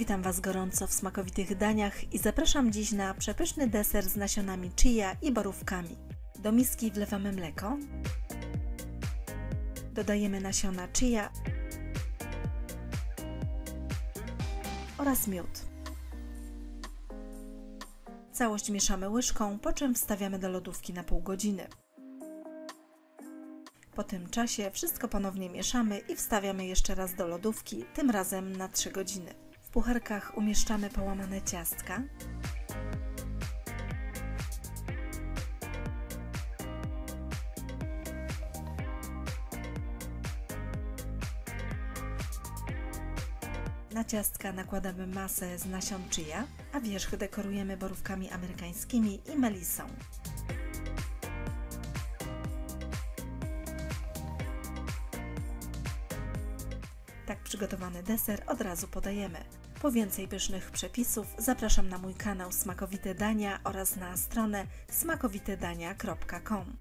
Witam Was gorąco w smakowitych daniach i zapraszam dziś na przepyszny deser z nasionami chia i borówkami. Do miski wlewamy mleko, dodajemy nasiona chia oraz miód. Całość mieszamy łyżką, po czym wstawiamy do lodówki na pół godziny. Po tym czasie wszystko ponownie mieszamy i wstawiamy jeszcze raz do lodówki, tym razem na 3 godziny. W pucharkach umieszczamy połamane ciastka. Na ciastka nakładamy masę z nasion chia, a wierzch dekorujemy borówkami amerykańskimi i melisą. Tak przygotowany deser od razu podajemy. Po więcej pysznych przepisów zapraszam na mój kanał Smakowite Dania oraz na stronę smakowitedania.com.